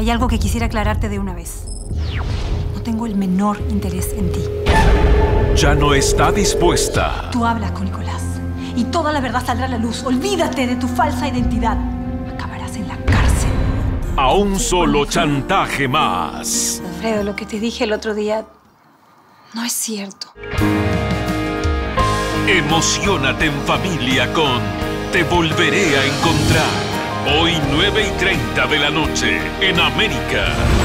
Hay algo que quisiera aclararte de una vez. No tengo el menor interés en ti. Ya no está dispuesta. Tú hablas con Nicolás y toda la verdad saldrá a la luz. Olvídate de tu falsa identidad. Acabarás en la cárcel. A un solo chantaje más. Alfredo, lo que te dije el otro día no es cierto. Emocionate en familia con Te Volveré a Encontrar. Hoy 9 y 30 de la noche en América.